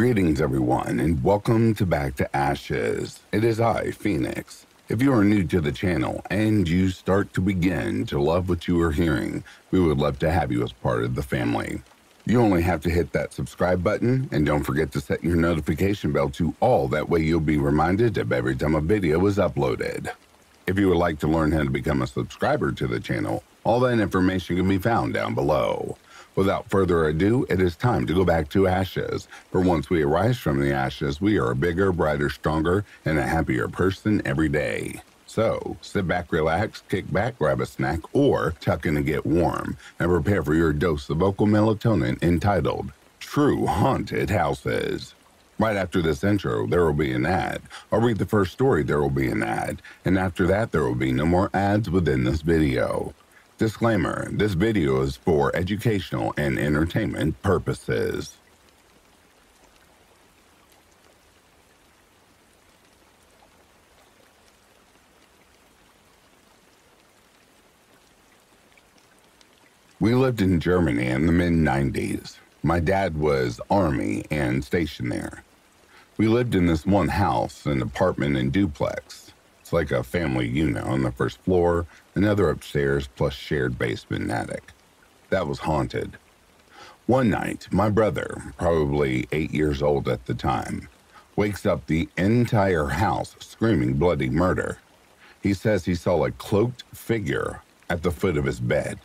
Greetings, everyone, and welcome to Back to Ashes. It is I, Phoenix. If you are new to the channel and you start to begin to love what you are hearing, we would love to have you as part of the family. You only have to hit that subscribe button and don't forget to set your notification bell to all. That way, you'll be reminded of every time a video is uploaded. If you would like to learn how to become a subscriber to the channel, all that information can be found down below. Without further ado, it is time to go back to ashes. For once we arise from the ashes, we are a bigger, brighter, stronger, and a happier person every day. So, sit back, relax, kick back, grab a snack, or tuck in and get warm, and prepare for your dose of vocal melatonin entitled True Haunted Houses. Right after this intro, there will be an ad. I'll read the first story, there will be an ad. And after that, there will be no more ads within this video. Disclaimer this video is for educational and entertainment purposes. We lived in Germany in the mid 90s. My dad was Army and stationed there. We lived in this one house, an apartment and duplex. It's like a family unit on the first floor, another upstairs, plus shared basement and attic. That was haunted. One night, my brother, probably eight years old at the time, wakes up the entire house screaming bloody murder. He says he saw a cloaked figure at the foot of his bed.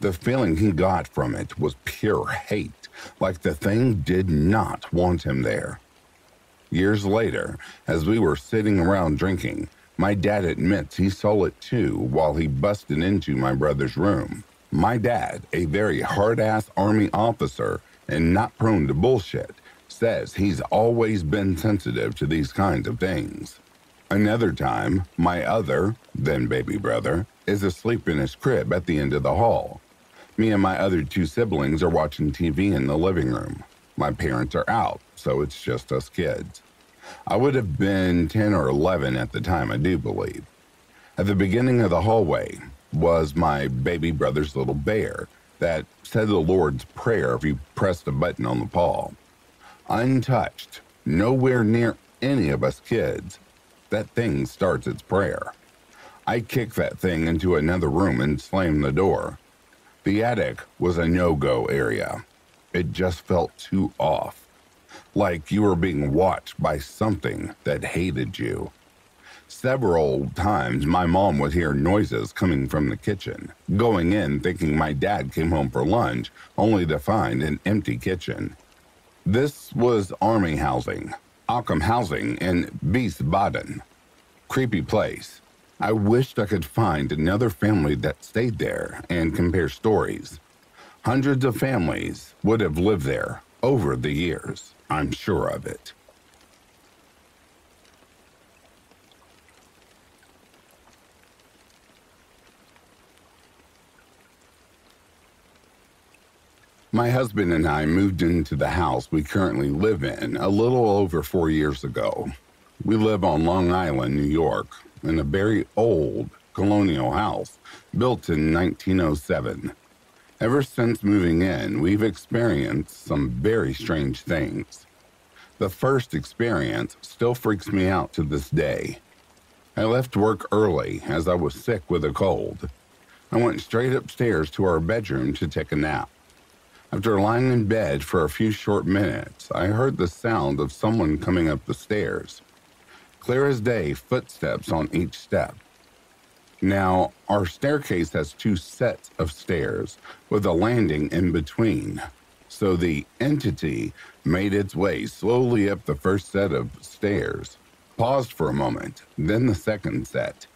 The feeling he got from it was pure hate, like the thing did not want him there. Years later, as we were sitting around drinking, my dad admits he saw it too while he busted into my brother's room. My dad, a very hard ass Army officer and not prone to bullshit, says he's always been sensitive to these kinds of things. Another time, my other, then baby brother, is asleep in his crib at the end of the hall. Me and my other two siblings are watching TV in the living room. My parents are out, so it's just us kids. I would have been 10 or 11 at the time, I do believe. At the beginning of the hallway was my baby brother's little bear that said the Lord's Prayer if you pressed a button on the paw. Untouched, nowhere near any of us kids, that thing starts its prayer. I kicked that thing into another room and slammed the door. The attic was a no go area. It just felt too off like you were being watched by something that hated you. Several times, my mom would hear noises coming from the kitchen, going in thinking my dad came home for lunch, only to find an empty kitchen. This was Army housing, Aukamm Housing in Wiesbaden. Creepy place. I wished I could find another family that stayed there and compare stories. Hundreds of families would have lived there over the years. I'm sure of it. My husband and I moved into the house we currently live in a little over four years ago. We live on Long Island, New York, in a very old colonial house built in 1907. Ever since moving in, we've experienced some very strange things. The first experience still freaks me out to this day. I left work early as I was sick with a cold. I went straight upstairs to our bedroom to take a nap. After lying in bed for a few short minutes, I heard the sound of someone coming up the stairs. Clear as day, footsteps on each step. Now, our staircase has two sets of stairs with a landing in between. So the entity made its way slowly up the first set of stairs, paused for a moment, then the second set.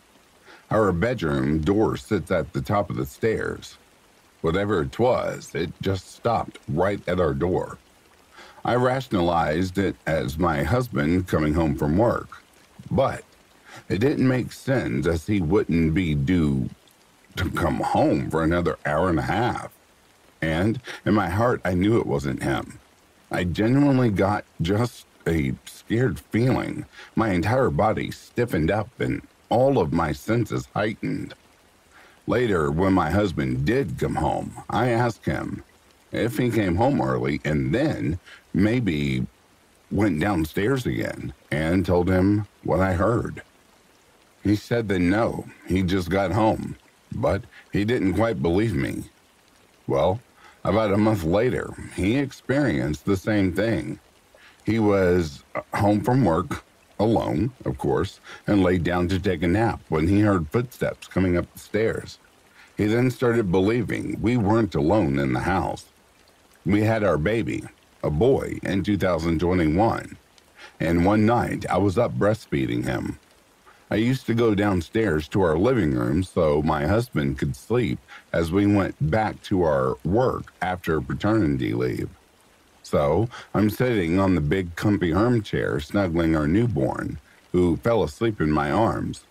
Our bedroom door sits at the top of the stairs. Whatever it was, it just stopped right at our door. I rationalized it as my husband coming home from work, but it didn't make sense as he wouldn't be due to come home for another hour and a half. And in my heart, I knew it wasn't him. I genuinely got just a scared feeling. My entire body stiffened up and all of my senses heightened. Later, when my husband did come home, I asked him if he came home early and then maybe went downstairs again and told him what I heard. He said that no, he just got home, but he didn't quite believe me. Well, about a month later, he experienced the same thing. He was uh, home from work, alone, of course, and laid down to take a nap when he heard footsteps coming up the stairs. He then started believing we weren't alone in the house. We had our baby, a boy, in 2021, and one night I was up breastfeeding him. I used to go downstairs to our living room so my husband could sleep as we went back to our work after paternity leave. So I'm sitting on the big comfy armchair snuggling our newborn, who fell asleep in my arms,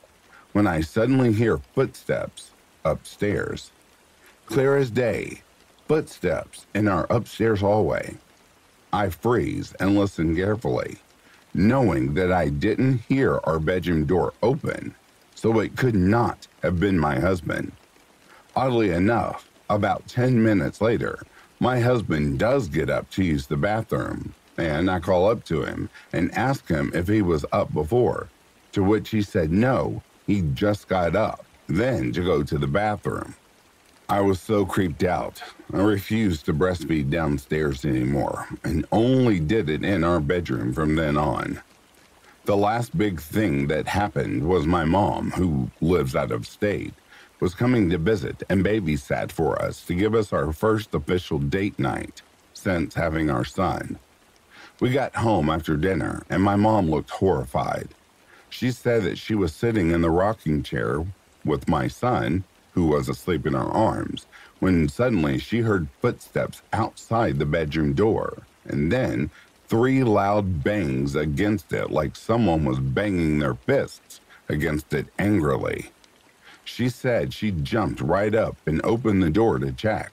when I suddenly hear footsteps upstairs. Clear as day, footsteps in our upstairs hallway. I freeze and listen carefully knowing that I didn't hear our bedroom door open, so it could not have been my husband. Oddly enough, about 10 minutes later, my husband does get up to use the bathroom, and I call up to him and ask him if he was up before, to which he said no, he just got up, then to go to the bathroom. I was so creeped out. I refused to breastfeed downstairs anymore and only did it in our bedroom from then on. The last big thing that happened was my mom, who lives out of state, was coming to visit and babysat for us to give us our first official date night since having our son. We got home after dinner and my mom looked horrified. She said that she was sitting in the rocking chair with my son who was asleep in her arms, when suddenly she heard footsteps outside the bedroom door, and then three loud bangs against it like someone was banging their fists against it angrily. She said she jumped right up and opened the door to check,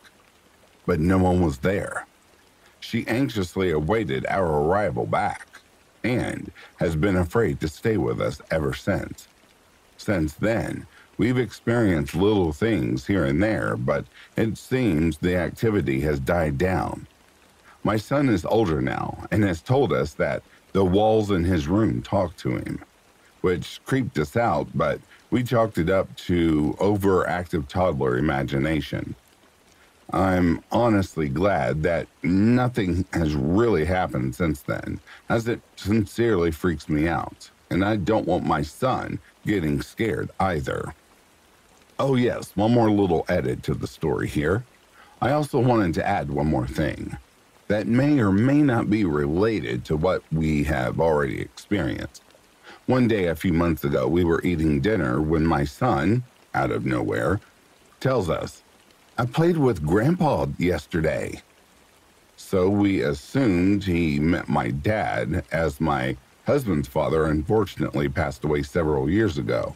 but no one was there. She anxiously awaited our arrival back and has been afraid to stay with us ever since. Since then, We've experienced little things here and there, but it seems the activity has died down. My son is older now and has told us that the walls in his room talk to him, which creeped us out, but we chalked it up to overactive toddler imagination. I'm honestly glad that nothing has really happened since then, as it sincerely freaks me out, and I don't want my son getting scared either. Oh, yes, one more little edit to the story here. I also wanted to add one more thing that may or may not be related to what we have already experienced. One day a few months ago, we were eating dinner when my son, out of nowhere, tells us, I played with Grandpa yesterday. So we assumed he meant my dad, as my husband's father unfortunately passed away several years ago.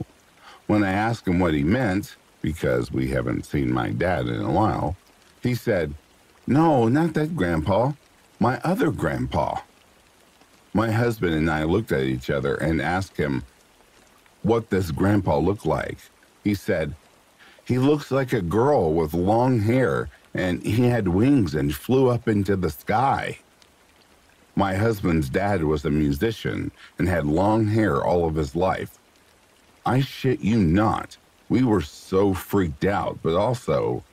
When I asked him what he meant, because we haven't seen my dad in a while, he said, No, not that grandpa, my other grandpa. My husband and I looked at each other and asked him, What does grandpa look like? He said, He looks like a girl with long hair and he had wings and flew up into the sky. My husband's dad was a musician and had long hair all of his life. I shit you not. We were so freaked out, but also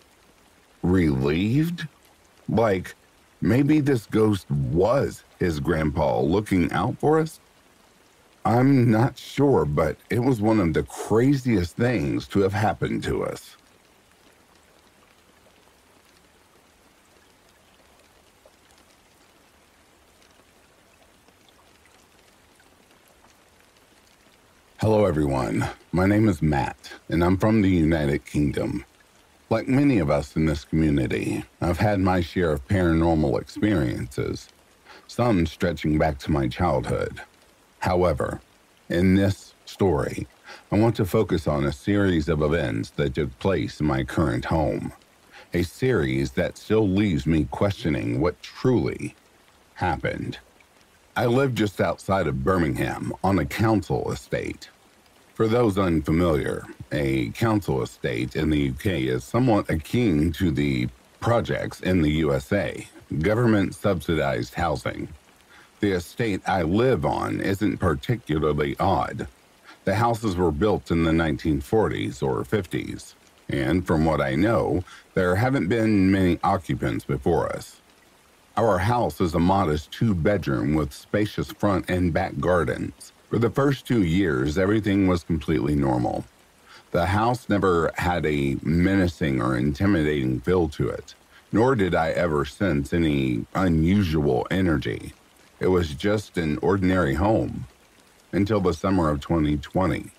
relieved. Like maybe this ghost was his grandpa looking out for us. I'm not sure, but it was one of the craziest things to have happened to us. Hello, everyone. My name is Matt, and I'm from the United Kingdom. Like many of us in this community, I've had my share of paranormal experiences, some stretching back to my childhood. However, in this story, I want to focus on a series of events that took place in my current home, a series that still leaves me questioning what truly happened. I live just outside of Birmingham on a council estate for those unfamiliar, a council estate in the UK is somewhat akin to the projects in the USA, government subsidized housing. The estate I live on isn't particularly odd. The houses were built in the 1940s or 50s, and from what I know, there haven't been many occupants before us. Our house is a modest two bedroom with spacious front and back gardens. For the first two years, everything was completely normal. The house never had a menacing or intimidating feel to it, nor did I ever sense any unusual energy. It was just an ordinary home until the summer of 2020.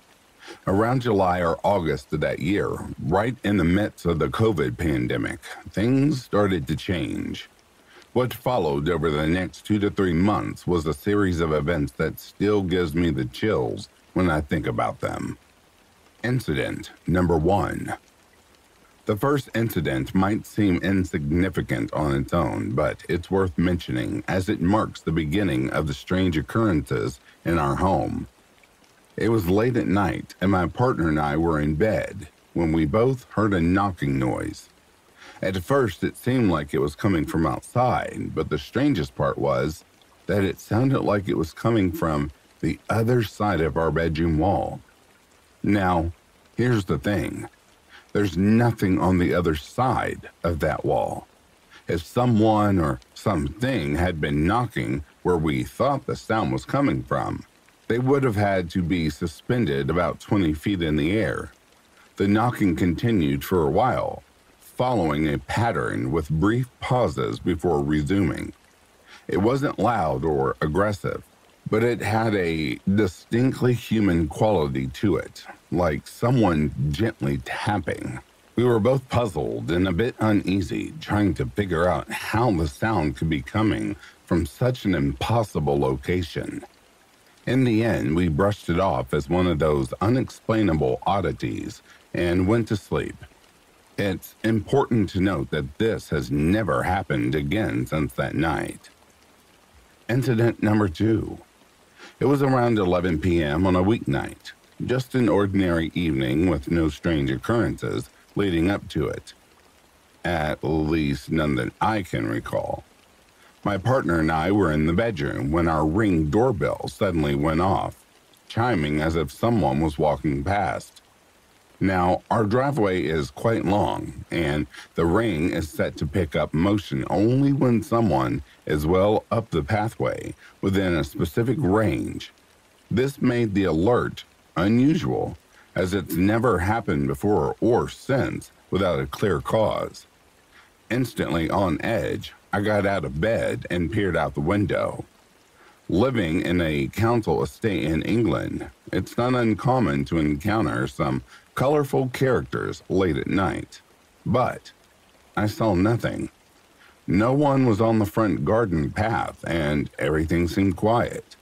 Around July or August of that year, right in the midst of the COVID pandemic, things started to change. What followed over the next two to three months was a series of events that still gives me the chills when I think about them. Incident number one. The first incident might seem insignificant on its own, but it's worth mentioning as it marks the beginning of the strange occurrences in our home. It was late at night, and my partner and I were in bed when we both heard a knocking noise. At first, it seemed like it was coming from outside, but the strangest part was that it sounded like it was coming from the other side of our bedroom wall. Now, here's the thing there's nothing on the other side of that wall. If someone or something had been knocking where we thought the sound was coming from, they would have had to be suspended about 20 feet in the air. The knocking continued for a while, following a pattern with brief pauses before resuming. It wasn't loud or aggressive, but it had a distinctly human quality to it, like someone gently tapping. We were both puzzled and a bit uneasy, trying to figure out how the sound could be coming from such an impossible location. In the end, we brushed it off as one of those unexplainable oddities and went to sleep. It's important to note that this has never happened again since that night. Incident number two. It was around 11 p.m. on a weeknight, just an ordinary evening with no strange occurrences leading up to it. At least none that I can recall. My partner and I were in the bedroom when our ring doorbell suddenly went off, chiming as if someone was walking past. Now, our driveway is quite long, and the ring is set to pick up motion only when someone is well up the pathway within a specific range. This made the alert unusual, as it's never happened before or since without a clear cause. Instantly on edge, I got out of bed and peered out the window. Living in a council estate in England, it's not uncommon to encounter some colorful characters late at night. But I saw nothing. No one was on the front garden path, and everything seemed quiet.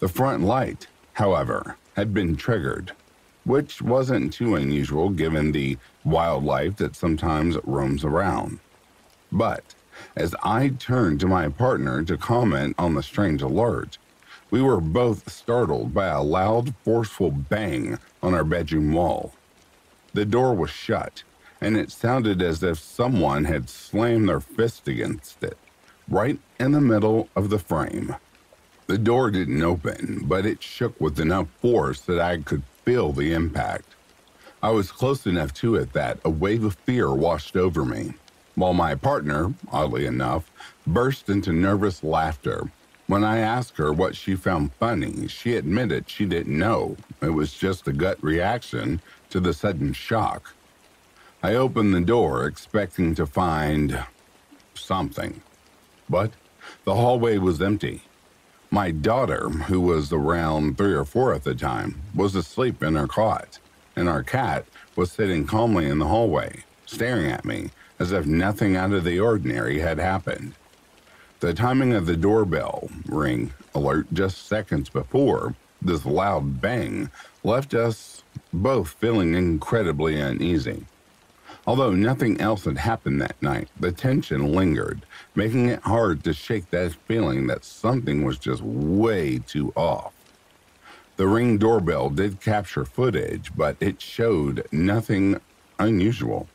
The front light, however, had been triggered, which wasn't too unusual given the wildlife that sometimes roams around. But as I turned to my partner to comment on the strange alert, we were both startled by a loud, forceful bang on our bedroom wall. The door was shut, and it sounded as if someone had slammed their fist against it, right in the middle of the frame. The door didn't open, but it shook with enough force that I could feel the impact. I was close enough to it that a wave of fear washed over me, while my partner, oddly enough, burst into nervous laughter when I asked her what she found funny, she admitted she didn't know. It was just a gut reaction to the sudden shock. I opened the door expecting to find something, but the hallway was empty. My daughter, who was around three or four at the time, was asleep in her cot, and our cat was sitting calmly in the hallway, staring at me as if nothing out of the ordinary had happened. The timing of the doorbell ring alert just seconds before this loud bang left us both feeling incredibly uneasy. Although nothing else had happened that night, the tension lingered, making it hard to shake that feeling that something was just way too off. The ring doorbell did capture footage, but it showed nothing unusual.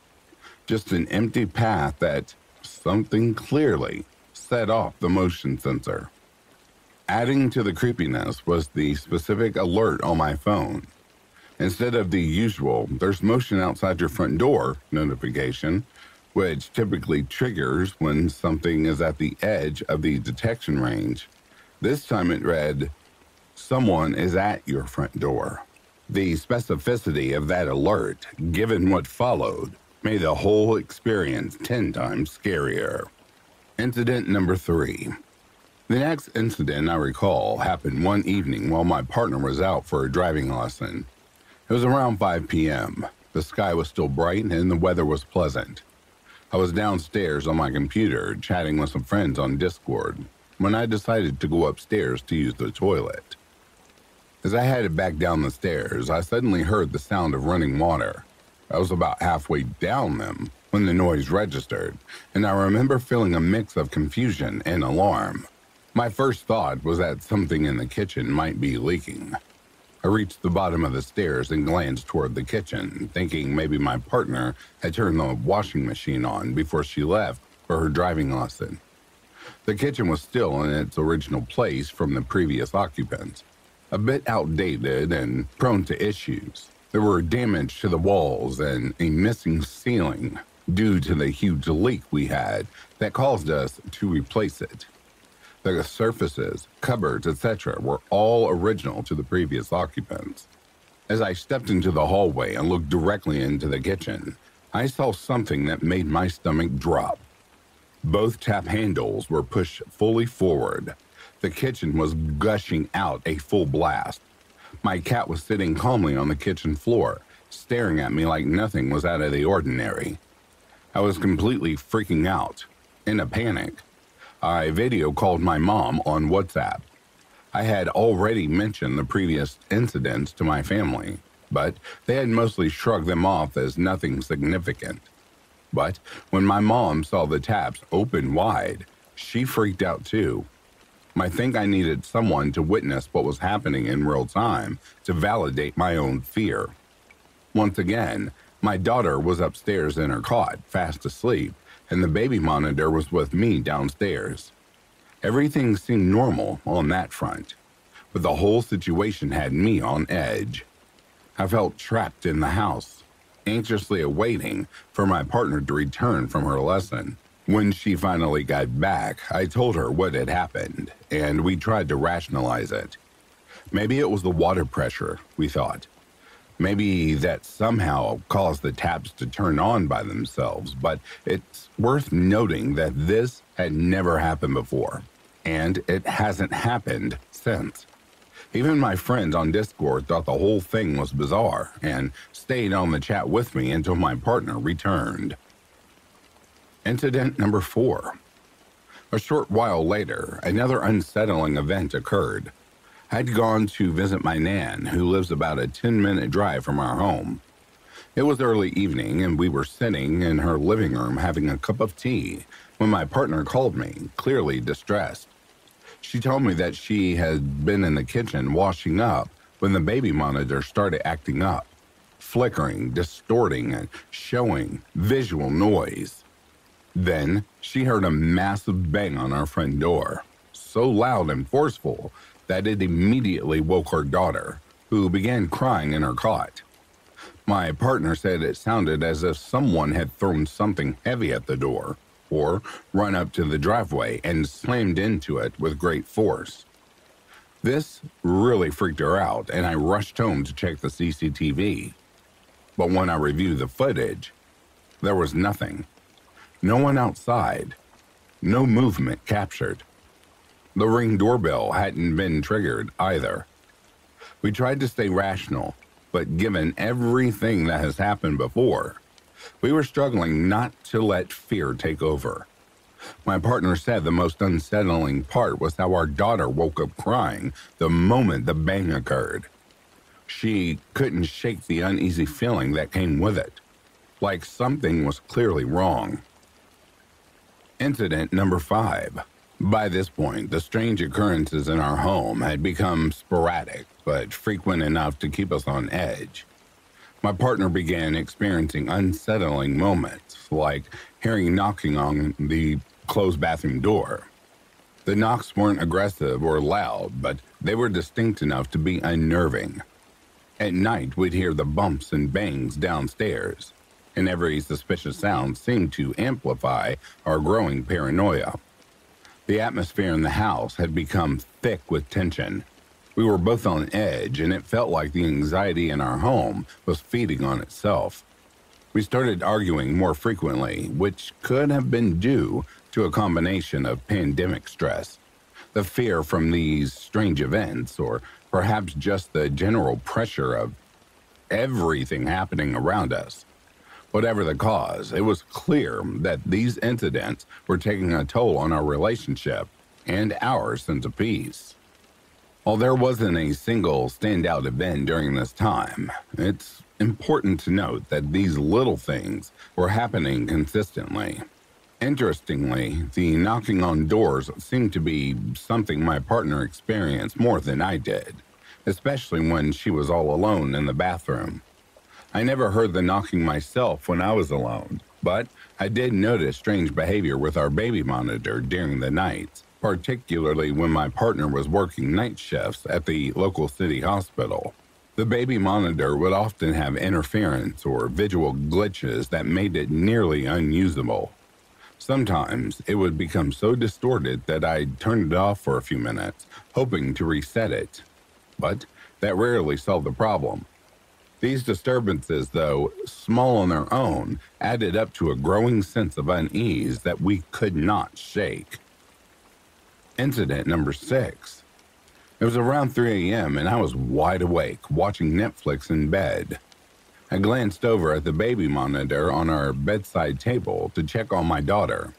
Just an empty path that something clearly set off the motion sensor. Adding to the creepiness was the specific alert on my phone. Instead of the usual, there's motion outside your front door notification, which typically triggers when something is at the edge of the detection range. This time it read, Someone is at your front door. The specificity of that alert, given what followed, made the whole experience 10 times scarier. Incident number three. The next incident I recall happened one evening while my partner was out for a driving lesson. It was around 5 p.m. The sky was still bright and the weather was pleasant. I was downstairs on my computer chatting with some friends on Discord when I decided to go upstairs to use the toilet. As I headed back down the stairs, I suddenly heard the sound of running water. I was about halfway down them when the noise registered, and I remember feeling a mix of confusion and alarm. My first thought was that something in the kitchen might be leaking. I reached the bottom of the stairs and glanced toward the kitchen, thinking maybe my partner had turned the washing machine on before she left for her driving lesson. The kitchen was still in its original place from the previous occupants, a bit outdated and prone to issues. There were damage to the walls and a missing ceiling due to the huge leak we had that caused us to replace it. The surfaces, cupboards, etc., were all original to the previous occupants. As I stepped into the hallway and looked directly into the kitchen, I saw something that made my stomach drop. Both tap handles were pushed fully forward, the kitchen was gushing out a full blast. My cat was sitting calmly on the kitchen floor, staring at me like nothing was out of the ordinary. I was completely freaking out, in a panic. I video called my mom on WhatsApp. I had already mentioned the previous incidents to my family, but they had mostly shrugged them off as nothing significant. But when my mom saw the taps open wide, she freaked out too. I think I needed someone to witness what was happening in real time to validate my own fear. Once again, my daughter was upstairs in her cot, fast asleep, and the baby monitor was with me downstairs. Everything seemed normal on that front, but the whole situation had me on edge. I felt trapped in the house, anxiously awaiting for my partner to return from her lesson. When she finally got back, I told her what had happened, and we tried to rationalize it. Maybe it was the water pressure, we thought. Maybe that somehow caused the taps to turn on by themselves, but it's worth noting that this had never happened before, and it hasn't happened since. Even my friends on Discord thought the whole thing was bizarre and stayed on the chat with me until my partner returned. Incident number four. A short while later, another unsettling event occurred. I'd gone to visit my Nan, who lives about a 10 minute drive from our home. It was early evening, and we were sitting in her living room having a cup of tea when my partner called me, clearly distressed. She told me that she had been in the kitchen washing up when the baby monitor started acting up, flickering, distorting, and showing visual noise. Then she heard a massive bang on our front door, so loud and forceful that it immediately woke her daughter, who began crying in her cot. My partner said it sounded as if someone had thrown something heavy at the door or run up to the driveway and slammed into it with great force. This really freaked her out, and I rushed home to check the CCTV. But when I reviewed the footage, there was nothing. No one outside. No movement captured. The ring doorbell hadn't been triggered either. We tried to stay rational, but given everything that has happened before, we were struggling not to let fear take over. My partner said the most unsettling part was how our daughter woke up crying the moment the bang occurred. She couldn't shake the uneasy feeling that came with it, like something was clearly wrong. Incident number five. By this point, the strange occurrences in our home had become sporadic, but frequent enough to keep us on edge. My partner began experiencing unsettling moments, like hearing knocking on the closed bathroom door. The knocks weren't aggressive or loud, but they were distinct enough to be unnerving. At night, we'd hear the bumps and bangs downstairs, and every suspicious sound seemed to amplify our growing paranoia. The atmosphere in the house had become thick with tension. We were both on edge, and it felt like the anxiety in our home was feeding on itself. We started arguing more frequently, which could have been due to a combination of pandemic stress, the fear from these strange events, or perhaps just the general pressure of everything happening around us. Whatever the cause, it was clear that these incidents were taking a toll on our relationship and our sense of peace. While there wasn't a single standout event during this time, it's important to note that these little things were happening consistently. Interestingly, the knocking on doors seemed to be something my partner experienced more than I did, especially when she was all alone in the bathroom. I never heard the knocking myself when I was alone, but I did notice strange behavior with our baby monitor during the nights, particularly when my partner was working night shifts at the local city hospital. The baby monitor would often have interference or visual glitches that made it nearly unusable. Sometimes it would become so distorted that I'd turn it off for a few minutes, hoping to reset it. But that rarely solved the problem. These disturbances, though small on their own, added up to a growing sense of unease that we could not shake. Incident number six. It was around 3 a.m., and I was wide awake, watching Netflix in bed. I glanced over at the baby monitor on our bedside table to check on my daughter,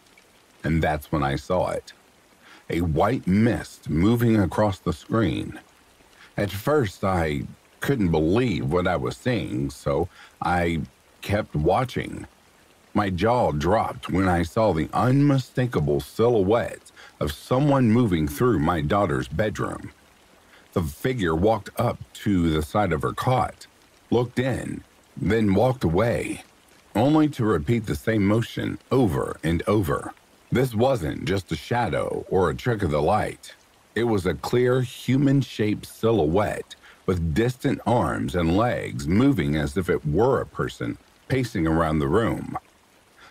and that's when I saw it a white mist moving across the screen. At first, I couldn't believe what I was seeing, so I kept watching. My jaw dropped when I saw the unmistakable silhouette of someone moving through my daughter's bedroom. The figure walked up to the side of her cot, looked in, then walked away, only to repeat the same motion over and over. This wasn't just a shadow or a trick of the light. It was a clear human shaped silhouette with distant arms and legs moving as if it were a person pacing around the room.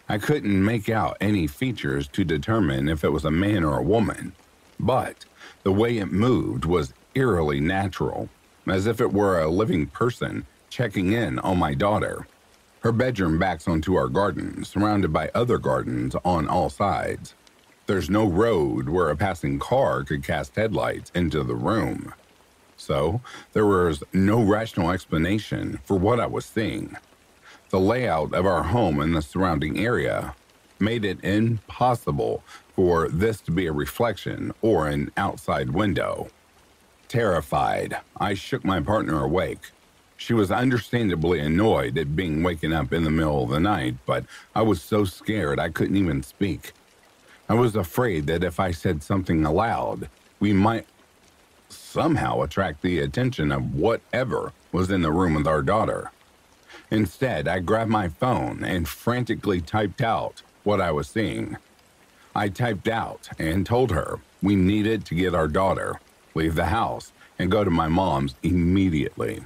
I couldn't make out any features to determine if it was a man or a woman, but the way it moved was eerily natural, as if it were a living person checking in on my daughter. Her bedroom backs onto our garden, surrounded by other gardens on all sides. There's no road where a passing car could cast headlights into the room. So, there was no rational explanation for what I was seeing. The layout of our home and the surrounding area made it impossible for this to be a reflection or an outside window. Terrified, I shook my partner awake she was understandably annoyed at being waken up in the middle of the night, but I was so scared I couldn't even speak. I was afraid that if I said something aloud, we might somehow attract the attention of whatever was in the room with our daughter. Instead, I grabbed my phone and frantically typed out what I was seeing. I typed out and told her we needed to get our daughter, leave the house, and go to my mom's immediately.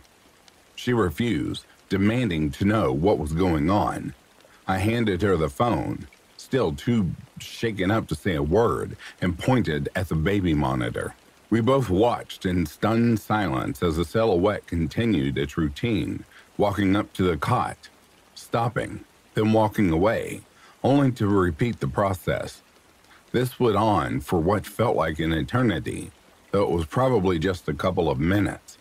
She refused, demanding to know what was going on. I handed her the phone, still too shaken up to say a word, and pointed at the baby monitor. We both watched in stunned silence as the silhouette continued its routine, walking up to the cot, stopping, then walking away, only to repeat the process. This went on for what felt like an eternity, though it was probably just a couple of minutes.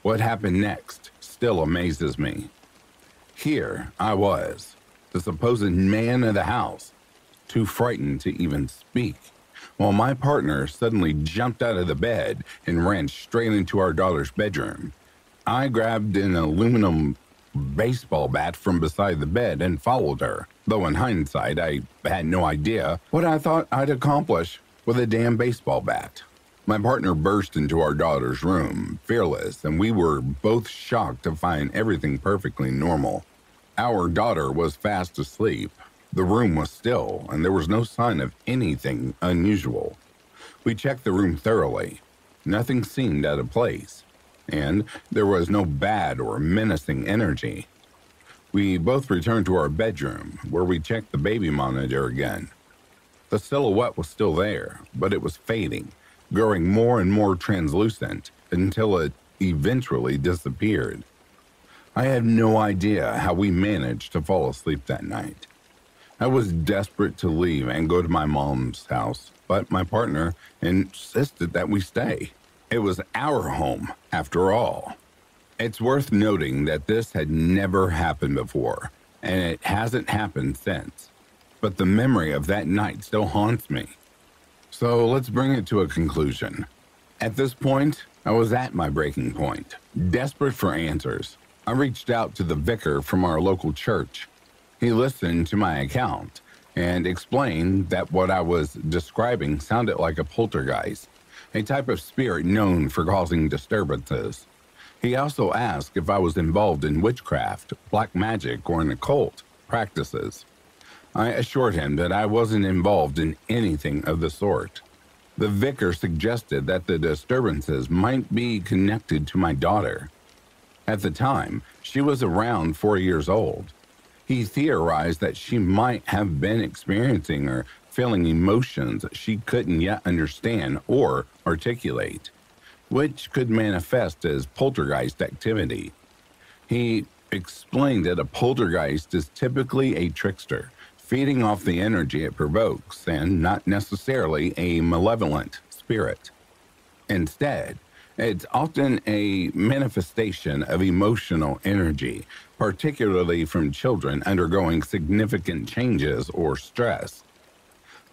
What happened next still amazes me. Here I was, the supposed man of the house, too frightened to even speak, while my partner suddenly jumped out of the bed and ran straight into our daughter's bedroom. I grabbed an aluminum baseball bat from beside the bed and followed her, though in hindsight I had no idea what I thought I'd accomplish with a damn baseball bat. My partner burst into our daughter's room, fearless, and we were both shocked to find everything perfectly normal. Our daughter was fast asleep. The room was still, and there was no sign of anything unusual. We checked the room thoroughly. Nothing seemed out of place, and there was no bad or menacing energy. We both returned to our bedroom, where we checked the baby monitor again. The silhouette was still there, but it was fading, growing more and more translucent until it eventually disappeared. I have no idea how we managed to fall asleep that night. I was desperate to leave and go to my mom's house, but my partner insisted that we stay. It was our home, after all. It's worth noting that this had never happened before, and it hasn't happened since. But the memory of that night still haunts me. So let's bring it to a conclusion. At this point, I was at my breaking point, desperate for answers. I reached out to the vicar from our local church. He listened to my account and explained that what I was describing sounded like a poltergeist, a type of spirit known for causing disturbances. He also asked if I was involved in witchcraft, black magic, or an occult practices. I assured him that I wasn't involved in anything of the sort. The vicar suggested that the disturbances might be connected to my daughter. At the time, she was around four years old. He theorized that she might have been experiencing or feeling emotions she couldn't yet understand or articulate, which could manifest as poltergeist activity. He explained that a poltergeist is typically a trickster, feeding off the energy it provokes and not necessarily a malevolent spirit. Instead, it's often a manifestation of emotional energy, particularly from children undergoing significant changes or stress.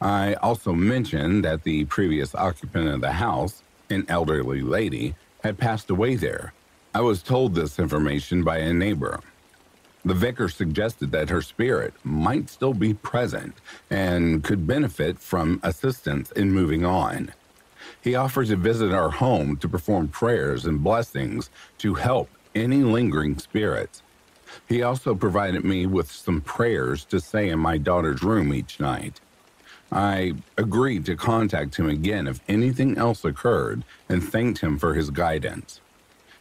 I also mentioned that the previous occupant of the house, an elderly lady, had passed away there. I was told this information by a neighbor. The vicar suggested that her spirit might still be present and could benefit from assistance in moving on. He offers to visit our home to perform prayers and blessings to help any lingering spirits. He also provided me with some prayers to say in my daughter's room each night. I agreed to contact him again if anything else occurred and thanked him for his guidance.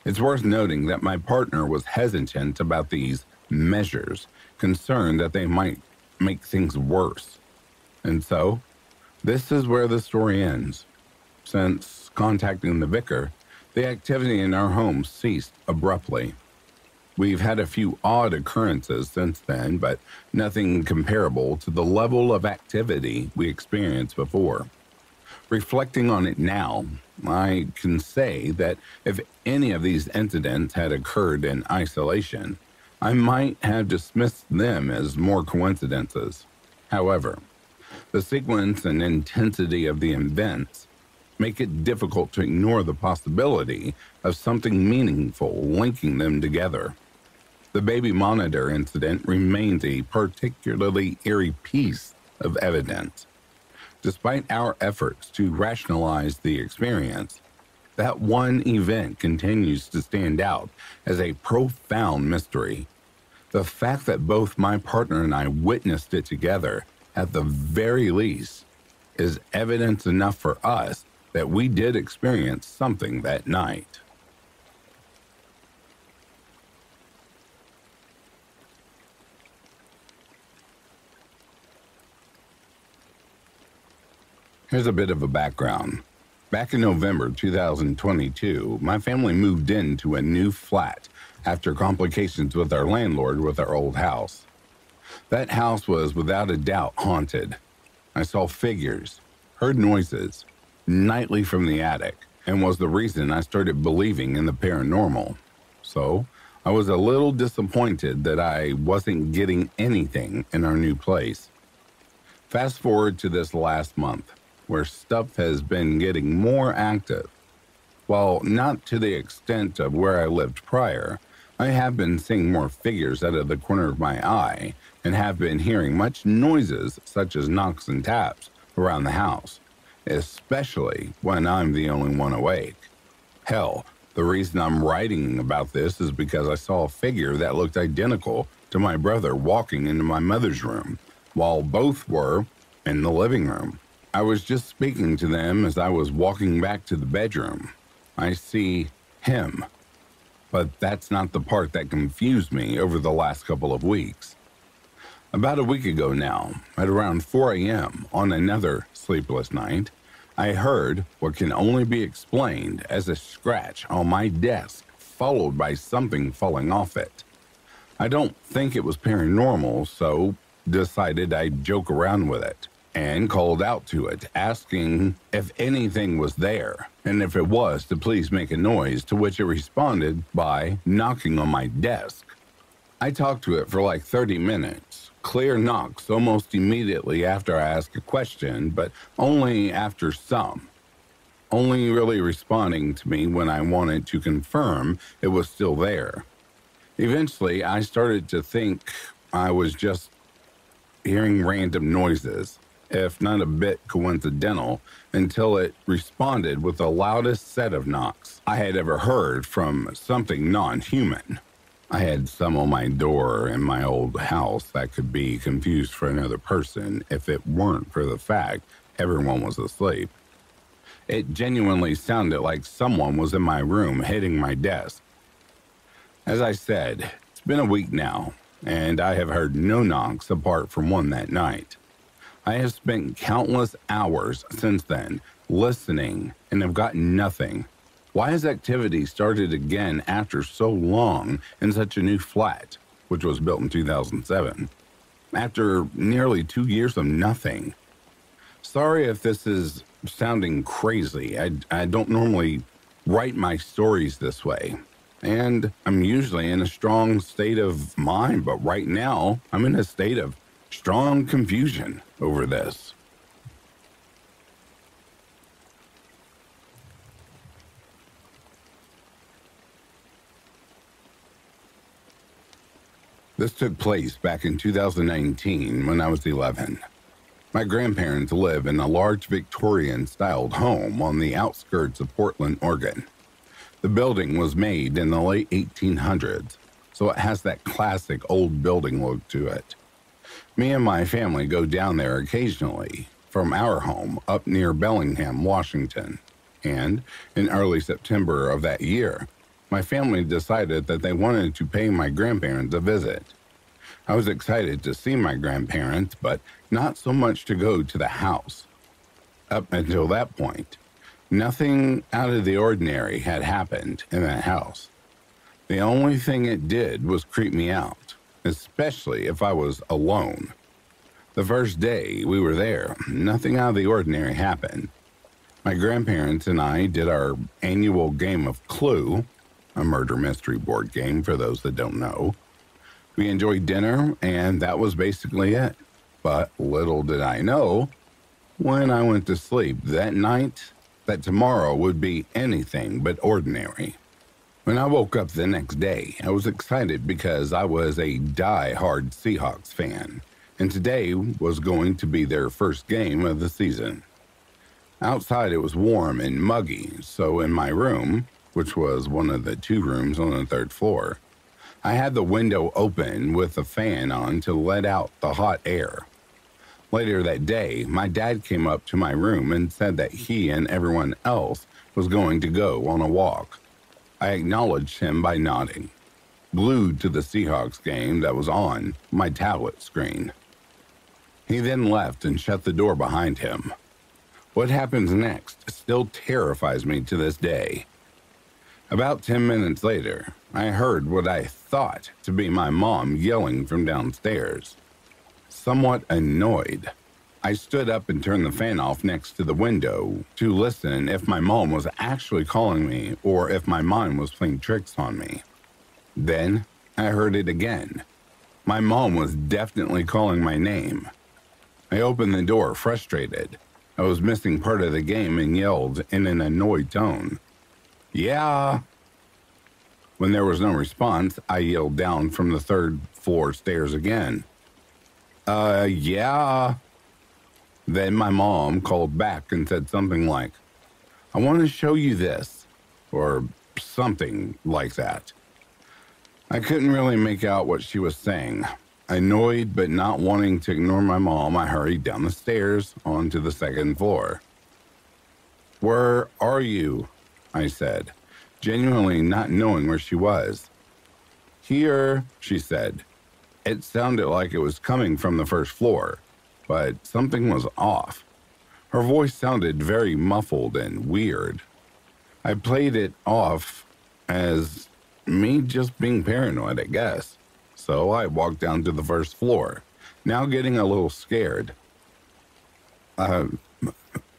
It's worth noting that my partner was hesitant about these measures, concerned that they might make things worse. And so, this is where the story ends. Since contacting the vicar, the activity in our home ceased abruptly. We've had a few odd occurrences since then, but nothing comparable to the level of activity we experienced before. Reflecting on it now, I can say that if any of these incidents had occurred in isolation, I might have dismissed them as more coincidences. However, the sequence and intensity of the events make it difficult to ignore the possibility of something meaningful linking them together. The baby monitor incident remains a particularly eerie piece of evidence. Despite our efforts to rationalize the experience, that one event continues to stand out as a profound mystery. The fact that both my partner and I witnessed it together, at the very least, is evidence enough for us that we did experience something that night. Here's a bit of a background. Back in November 2022, my family moved into a new flat after complications with our landlord with our old house. That house was without a doubt haunted. I saw figures, heard noises, nightly from the attic and was the reason I started believing in the paranormal. So I was a little disappointed that I wasn't getting anything in our new place. Fast forward to this last month, where stuff has been getting more active. While not to the extent of where I lived prior, I have been seeing more figures out of the corner of my eye and have been hearing much noises such as knocks and taps around the house especially when I'm the only one awake. Hell, the reason I'm writing about this is because I saw a figure that looked identical to my brother walking into my mother's room while both were in the living room. I was just speaking to them as I was walking back to the bedroom. I see him. But that's not the part that confused me over the last couple of weeks. About a week ago now, at around 4 a.m., on another sleepless night, I heard what can only be explained as a scratch on my desk, followed by something falling off it. I don't think it was paranormal, so decided I'd joke around with it and called out to it, asking if anything was there, and if it was, to please make a noise, to which it responded by knocking on my desk. I talked to it for like 30 minutes. Clear knocks almost immediately after I asked a question, but only after some. Only really responding to me when I wanted to confirm it was still there. Eventually, I started to think I was just hearing random noises if not a bit coincidental, until it responded with the loudest set of knocks I had ever heard from something non human. I had some on my door in my old house that could be confused for another person if it weren't for the fact everyone was asleep. It genuinely sounded like someone was in my room hitting my desk. As I said, it's been a week now, and I have heard no knocks apart from one that night. I have spent countless hours since then listening and have gotten nothing. Why has activity started again after so long in such a new flat, which was built in 2007? After nearly two years of nothing. Sorry if this is sounding crazy. I, I don't normally write my stories this way. And I'm usually in a strong state of mind, but right now I'm in a state of strong confusion over this. This took place back in 2019 when I was 11. My grandparents live in a large Victorian styled home on the outskirts of Portland, Oregon. The building was made in the late 1800s, so it has that classic old building look to it. Me and my family go down there occasionally from our home up near Bellingham, Washington. And in early September of that year, my family decided that they wanted to pay my grandparents a visit. I was excited to see my grandparents, but not so much to go to the house. Up until that point, nothing out of the ordinary had happened in that house. The only thing it did was creep me out especially if I was alone. The first day we were there, nothing out of the ordinary happened. My grandparents and I did our annual game of Clue, a murder mystery board game for those that don't know. We enjoyed dinner, and that was basically it. But little did I know, when I went to sleep that night, that tomorrow would be anything but ordinary. When I woke up the next day, I was excited because I was a die-hard Seahawks fan, and today was going to be their first game of the season. Outside it was warm and muggy, so in my room, which was one of the two rooms on the third floor, I had the window open with the fan on to let out the hot air. Later that day, my dad came up to my room and said that he and everyone else was going to go on a walk. I acknowledged him by nodding, glued to the Seahawks game that was on my tablet screen. He then left and shut the door behind him. What happens next still terrifies me to this day. About 10 minutes later, I heard what I thought to be my mom yelling from downstairs. Somewhat annoyed, I stood up and turned the fan off next to the window to listen if my mom was actually calling me or if my mind was playing tricks on me. Then I heard it again. My mom was definitely calling my name. I opened the door, frustrated. I was missing part of the game and yelled in an annoyed tone, Yeah. When there was no response, I yelled down from the third floor stairs again. Uh, yeah. Then my mom called back and said something like, I want to show you this, or something like that. I couldn't really make out what she was saying. Annoyed but not wanting to ignore my mom, I hurried down the stairs onto the second floor. Where are you? I said, genuinely not knowing where she was. Here, she said. It sounded like it was coming from the first floor, but something was off. Her voice sounded very muffled and weird. I played it off as me just being paranoid, I guess so I walked down to the first floor, now getting a little scared. Uh,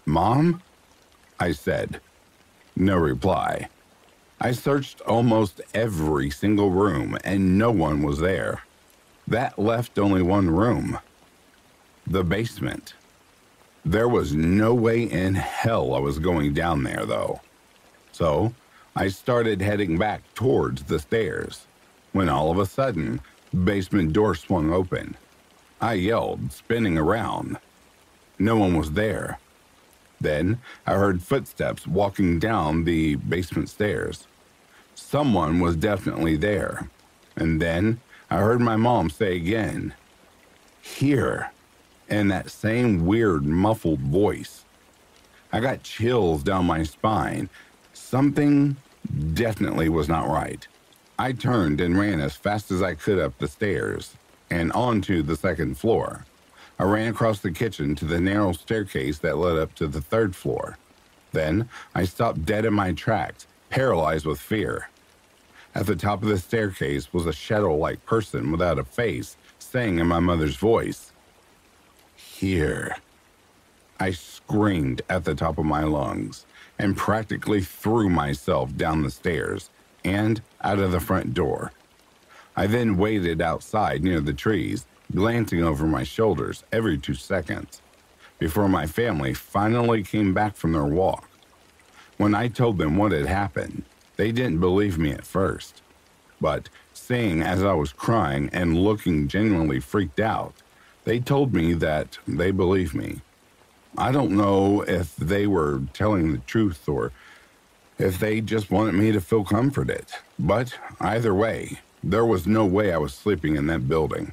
Mom? I said. No reply. I searched almost every single room and no one was there. That left only one room the basement. There was no way in hell I was going down there, though. So I started heading back towards the stairs when all of a sudden the Basement door swung open. I yelled, spinning around. No one was there. Then I heard footsteps walking down the basement stairs. Someone was definitely there. And then I heard my mom say again, Here, in that same weird, muffled voice. I got chills down my spine. Something definitely was not right. I turned and ran as fast as I could up the stairs and onto the second floor. I ran across the kitchen to the narrow staircase that led up to the third floor. Then I stopped dead in my tracks, paralyzed with fear. At the top of the staircase was a shadow like person without a face, saying in my mother's voice, Here. I screamed at the top of my lungs and practically threw myself down the stairs and out of the front door. I then waited outside near the trees, glancing over my shoulders every two seconds, before my family finally came back from their walk. When I told them what had happened, they didn't believe me at first. But seeing as I was crying and looking genuinely freaked out, they told me that they believed me. I don't know if they were telling the truth or if they just wanted me to feel comforted. But either way, there was no way I was sleeping in that building.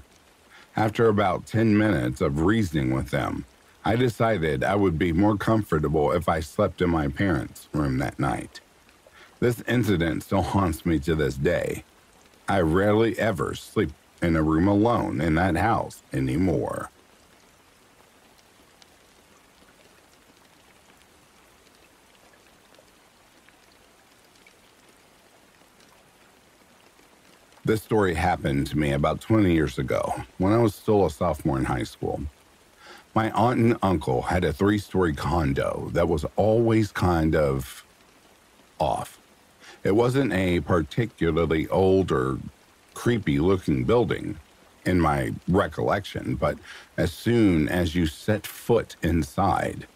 After about 10 minutes of reasoning with them, I decided I would be more comfortable if I slept in my parents' room that night. This incident still haunts me to this day. I rarely ever sleep in a room alone in that house anymore. This story happened to me about 20 years ago when I was still a sophomore in high school. My aunt and uncle had a three story condo that was always kind of off. It wasn't a particularly old or creepy looking building in my recollection, but as soon as you set foot inside,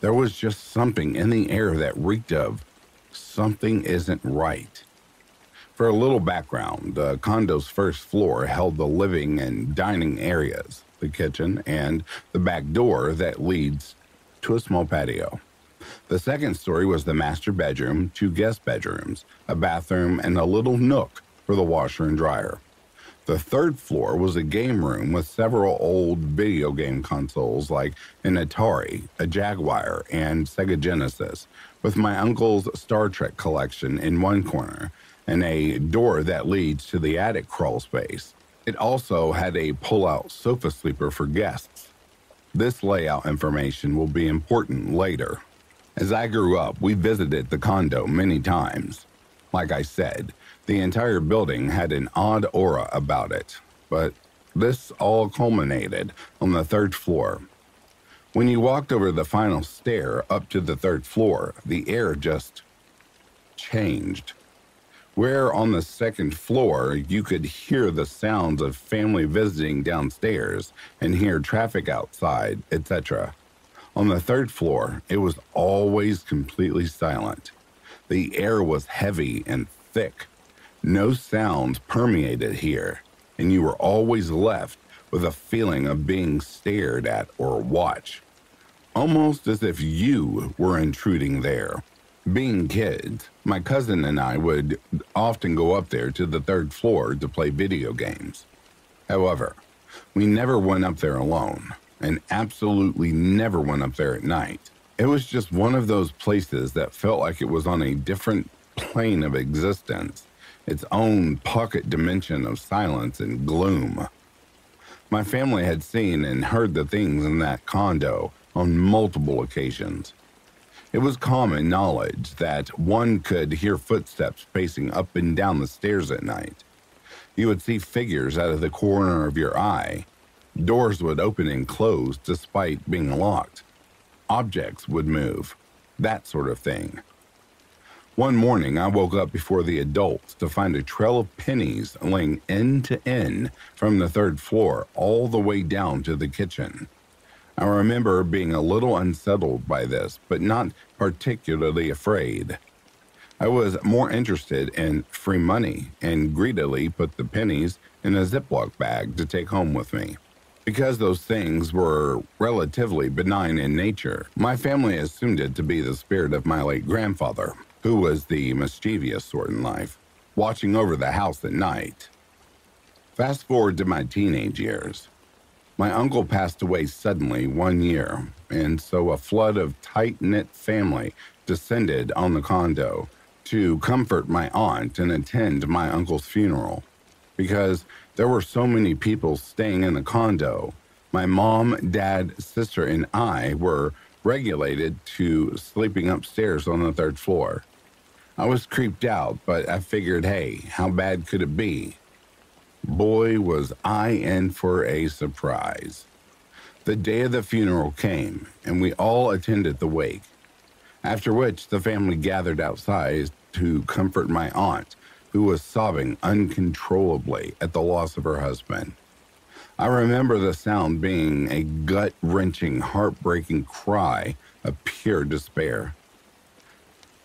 there was just something in the air that reeked of something isn't right. For a little background, the condo's first floor held the living and dining areas, the kitchen, and the back door that leads to a small patio. The second story was the master bedroom, two guest bedrooms, a bathroom, and a little nook for the washer and dryer. The third floor was a game room with several old video game consoles like an Atari, a Jaguar, and Sega Genesis, with my uncle's Star Trek collection in one corner and a door that leads to the attic crawl space. It also had a pull out sofa sleeper for guests. This layout information will be important later. As I grew up, we visited the condo many times. Like I said, the entire building had an odd aura about it, but this all culminated on the third floor. When you walked over the final stair up to the third floor, the air just changed where on the second floor you could hear the sounds of family visiting downstairs and hear traffic outside, etc. On the third floor, it was always completely silent. The air was heavy and thick. No sounds permeated here, and you were always left with a feeling of being stared at or watched, almost as if you were intruding there. Being kids, my cousin and I would often go up there to the third floor to play video games. However, We never went up there alone, and absolutely never went up there at night. It was just one of those places that felt like it was on a different plane of existence, its own pocket dimension of silence and gloom. My family had seen and heard the things in that condo on multiple occasions. It was common knowledge that one could hear footsteps pacing up and down the stairs at night. You would see figures out of the corner of your eye. Doors would open and close despite being locked. Objects would move. That sort of thing. One morning, I woke up before the adults to find a trail of pennies laying end to end from the third floor all the way down to the kitchen. I remember being a little unsettled by this, but not particularly afraid. I was more interested in free money and greedily put the pennies in a Ziploc bag to take home with me. Because those things were relatively benign in nature, my family assumed it to be the spirit of my late grandfather, who was the mischievous sort in life, watching over the house at night. Fast forward to my teenage years. My uncle passed away suddenly one year, and so a flood of tight knit family descended on the condo to comfort my aunt and attend my uncle's funeral. Because there were so many people staying in the condo, my mom, dad, sister, and I were regulated to sleeping upstairs on the third floor. I was creeped out, but I figured, hey, how bad could it be? Boy, was I in for a surprise. The day of the funeral came, and we all attended the wake, after which the family gathered outside to comfort my aunt, who was sobbing uncontrollably at the loss of her husband. I remember the sound being a gut wrenching, heartbreaking cry of pure despair.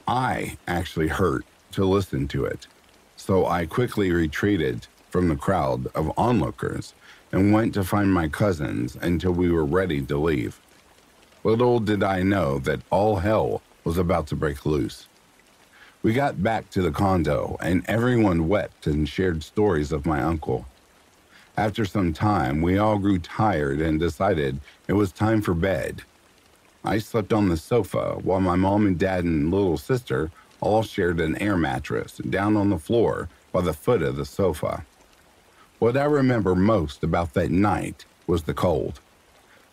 I actually hurt to listen to it, so I quickly retreated from the crowd of onlookers and went to find my cousins until we were ready to leave. Little did I know that all hell was about to break loose. We got back to the condo, and everyone wept and shared stories of my uncle. After some time, we all grew tired and decided it was time for bed. I slept on the sofa while my mom and dad and little sister all shared an air mattress down on the floor by the foot of the sofa. What I remember most about that night was the cold.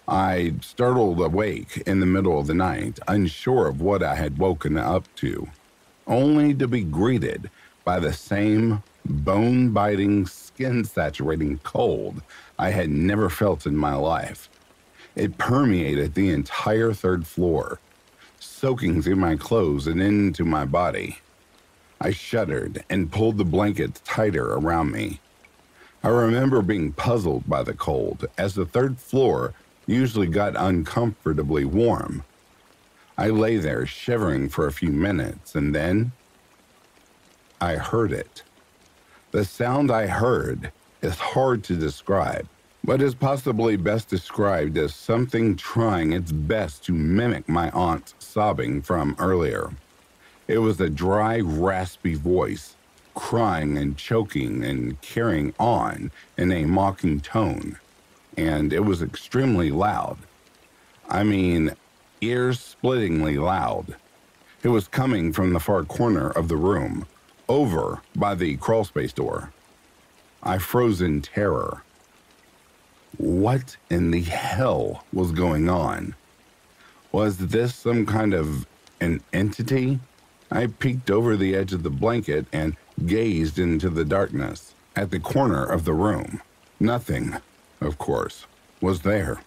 I startled awake in the middle of the night, unsure of what I had woken up to, only to be greeted by the same bone biting, skin saturating cold I had never felt in my life. It permeated the entire third floor, soaking through my clothes and into my body. I shuddered and pulled the blankets tighter around me. I remember being puzzled by the cold, as the third floor usually got uncomfortably warm. I lay there shivering for a few minutes, and then I heard it. The sound I heard is hard to describe, but is possibly best described as something trying its best to mimic my aunt's sobbing from earlier. It was a dry, raspy voice crying and choking and carrying on in a mocking tone, and it was extremely loud. I mean, ear splittingly loud. It was coming from the far corner of the room, over by the crawlspace door. I froze in terror. What in the hell was going on? Was this some kind of an entity? I peeked over the edge of the blanket and gazed into the darkness at the corner of the room. Nothing, of course, was there.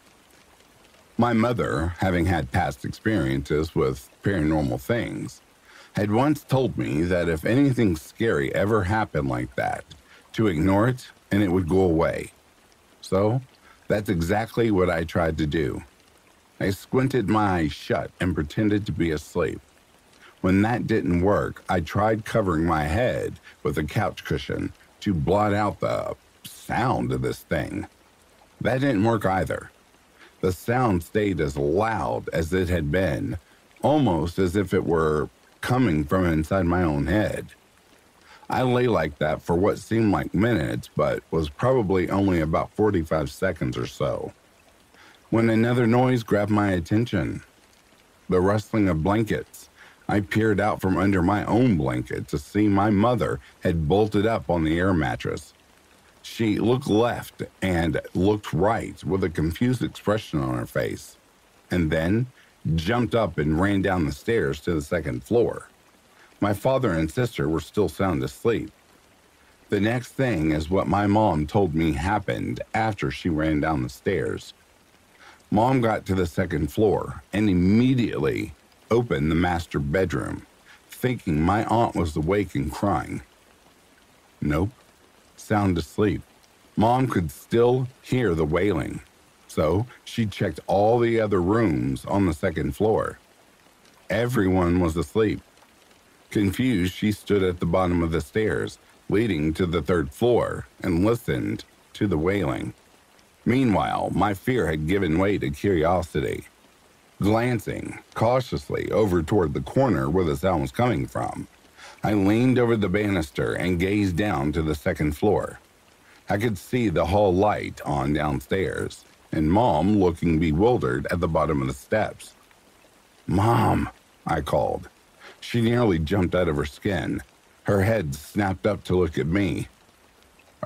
My mother, having had past experiences with paranormal things, had once told me that if anything scary ever happened like that, to ignore it and it would go away. So, that's exactly what I tried to do. I squinted my eyes shut and pretended to be asleep. When that didn't work, I tried covering my head with a couch cushion to blot out the sound of this thing. That didn't work either. The sound stayed as loud as it had been, almost as if it were coming from inside my own head. I lay like that for what seemed like minutes, but was probably only about 45 seconds or so. When another noise grabbed my attention the rustling of blankets. I peered out from under my own blanket to see my mother had bolted up on the air mattress. She looked left and looked right with a confused expression on her face, and then jumped up and ran down the stairs to the second floor. My father and sister were still sound asleep. The next thing is what my mom told me happened after she ran down the stairs. Mom got to the second floor and immediately opened the master bedroom, thinking my aunt was awake and crying. Nope, sound asleep. Mom could still hear the wailing, so she checked all the other rooms on the second floor. Everyone was asleep. Confused, she stood at the bottom of the stairs leading to the third floor and listened to the wailing. Meanwhile, my fear had given way to curiosity. Glancing cautiously over toward the corner where the sound was coming from, I leaned over the banister and gazed down to the second floor. I could see the hall light on downstairs, and Mom looking bewildered at the bottom of the steps. Mom, I called. She nearly jumped out of her skin. Her head snapped up to look at me.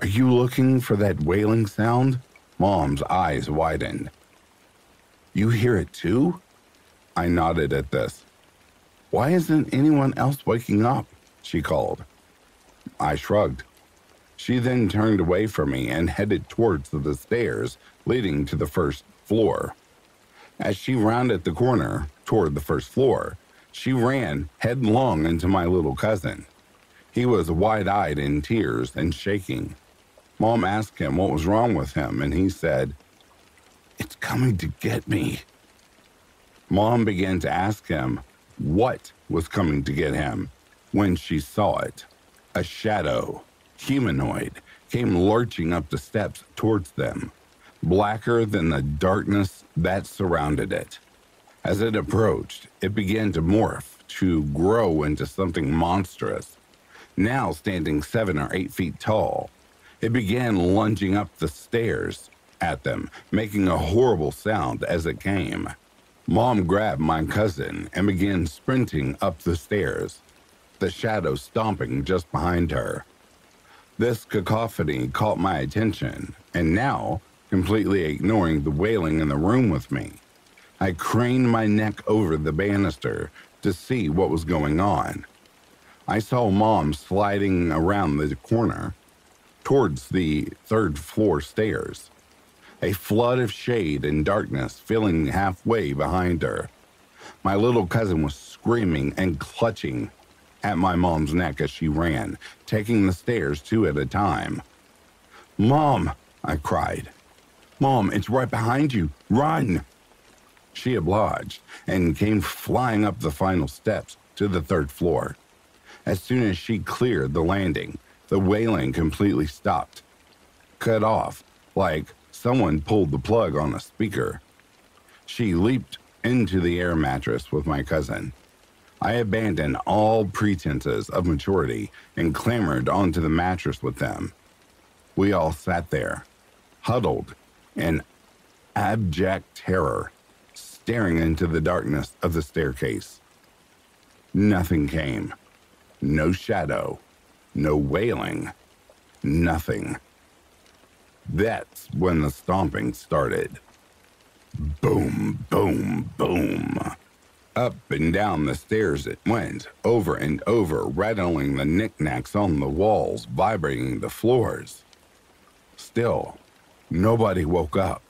Are you looking for that wailing sound? Mom's eyes widened. You hear it too? I nodded at this. Why isn't anyone else waking up? She called. I shrugged. She then turned away from me and headed towards the stairs leading to the first floor. As she rounded the corner toward the first floor, she ran headlong into my little cousin. He was wide eyed in tears and shaking. Mom asked him what was wrong with him, and he said, It's coming to get me. Mom began to ask him what was coming to get him when she saw it. A shadow, humanoid, came lurching up the steps towards them, blacker than the darkness that surrounded it. As it approached, it began to morph, to grow into something monstrous, now standing seven or eight feet tall it began lunging up the stairs at them, making a horrible sound as it came. Mom grabbed my cousin and began sprinting up the stairs, the shadow stomping just behind her. This cacophony caught my attention, and now, completely ignoring the wailing in the room with me, I craned my neck over the banister to see what was going on. I saw Mom sliding around the corner, towards the third floor stairs, a flood of shade and darkness filling halfway behind her. My little cousin was screaming and clutching at my mom's neck as she ran, taking the stairs two at a time. Mom, I cried. Mom, it's right behind you. Run! She obliged and came flying up the final steps to the third floor. As soon as she cleared the landing, the wailing completely stopped, cut off, like someone pulled the plug on a speaker. She leaped into the air mattress with my cousin. I abandoned all pretenses of maturity and clambered onto the mattress with them. We all sat there, huddled in abject terror, staring into the darkness of the staircase. Nothing came. No shadow no wailing, nothing. That's when the stomping started. Boom, boom, boom. Up and down the stairs it went, over and over, rattling the knickknacks on the walls, vibrating the floors. Still, nobody woke up.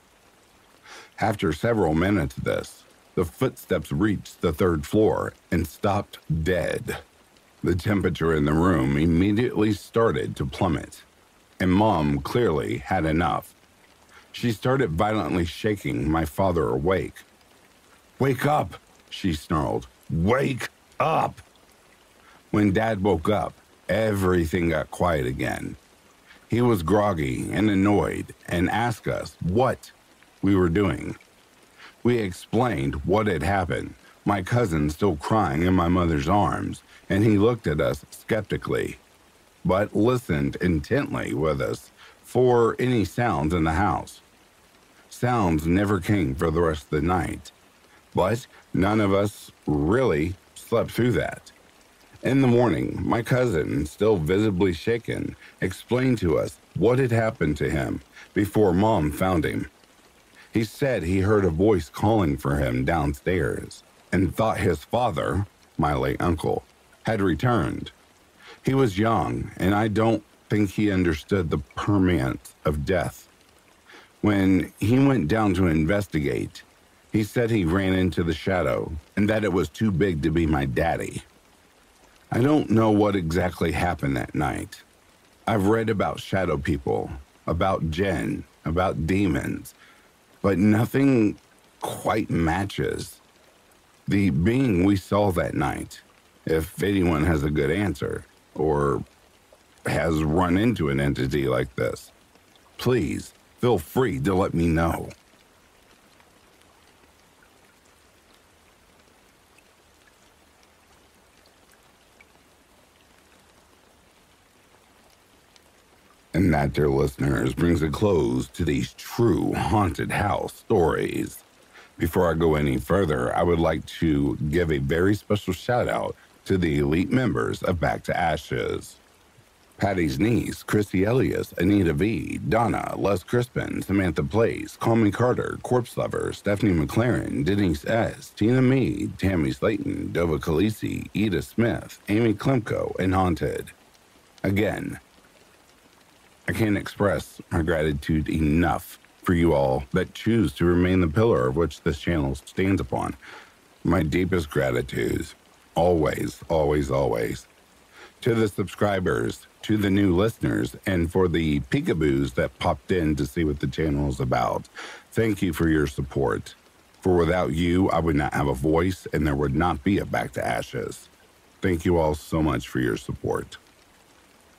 After several minutes of this, the footsteps reached the third floor and stopped dead. The temperature in the room immediately started to plummet, and Mom clearly had enough. She started violently shaking my father awake. Wake up, she snarled. Wake up! When Dad woke up, everything got quiet again. He was groggy and annoyed and asked us what we were doing. We explained what had happened, my cousin still crying in my mother's arms, and he looked at us skeptically. But listened intently with us for any sounds in the house. Sounds never came for the rest of the night, but none of us really slept through that. In the morning, my cousin, still visibly shaken, explained to us what had happened to him before mom found him. He said he heard a voice calling for him downstairs and thought his father, my late uncle, had returned. He was young, and I don't think he understood the permanence of death. When he went down to investigate, he said he ran into the shadow and that it was too big to be my daddy. I don't know what exactly happened that night. I've read about shadow people, about djinn, about demons, but nothing quite matches the being we saw that night. If anyone has a good answer or has run into an entity like this, please feel free to let me know. And that, dear listeners, brings a close to these true haunted house stories. Before I go any further, I would like to give a very special shout out to the elite members of Back to Ashes. Patty's niece, Chrissy Elias, Anita V, Donna, Les Crispin, Samantha Place, Coleman Carter, Corpse Lover, Stephanie McLaren, Denise S, Tina Mead, Tammy Slayton, Dova Khaleesi, Eda Smith, Amy Klemko, and Haunted. Again, I can't express my gratitude enough for you all that choose to remain the pillar of which this channel stands upon. My deepest gratitude, always, always, always, to the subscribers, to the new listeners, and for the peekaboos that popped in to see what the channel is about. Thank you for your support. For without you, I would not have a voice and there would not be a Back to Ashes. Thank you all so much for your support.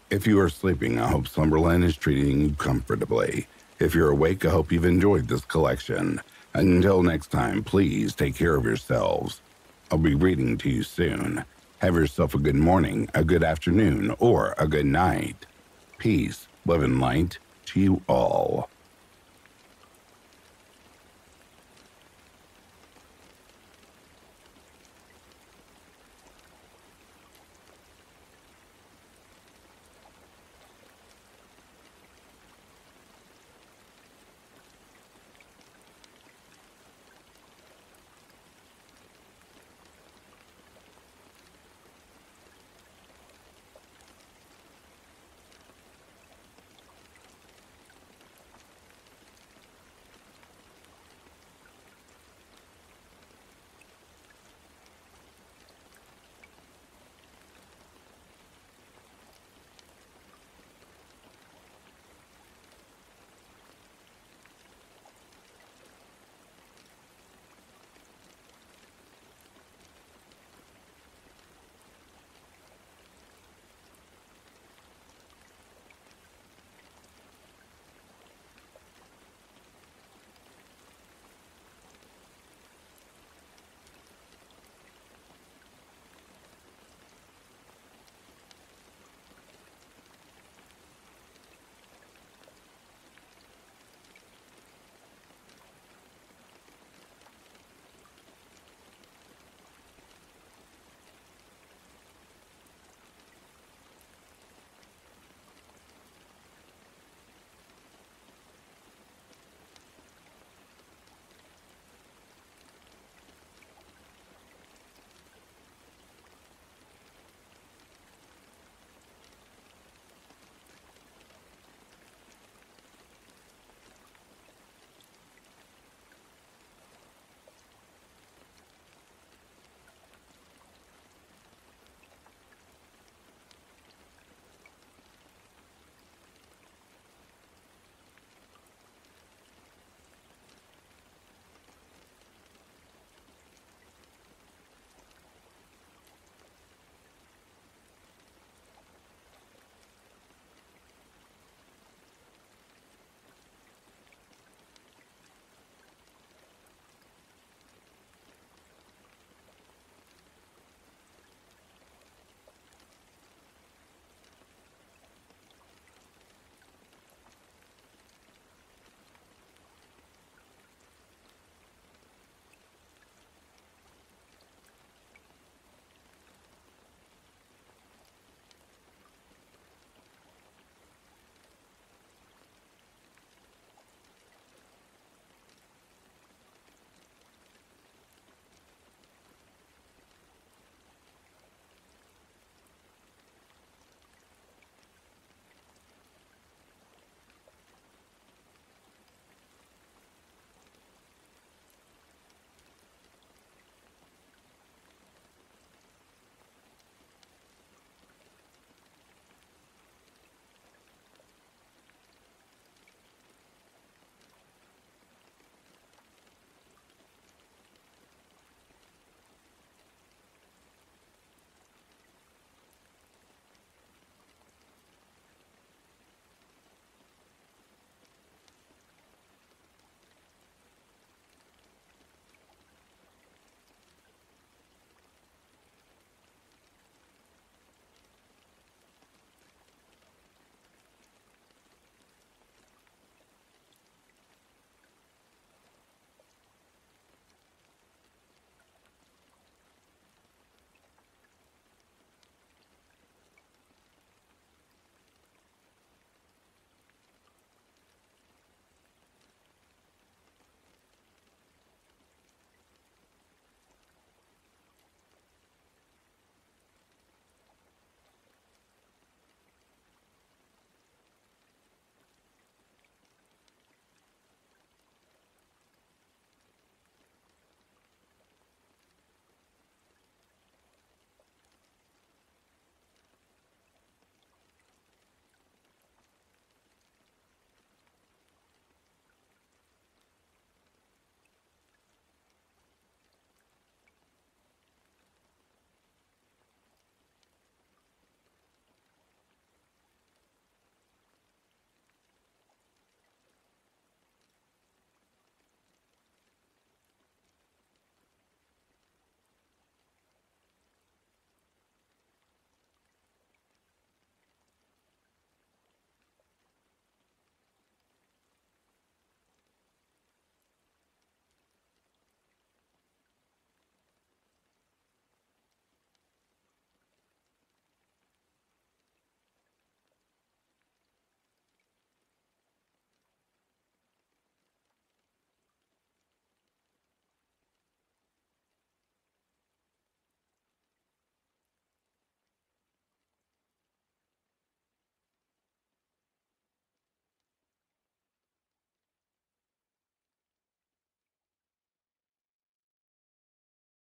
If you are sleeping, I hope Slumberland is treating you comfortably. If you're awake, I hope you've enjoyed this collection. Until next time, please take care of yourselves. I'll be reading to you soon. Have yourself a good morning, a good afternoon, or a good night. Peace, love, and light to you all.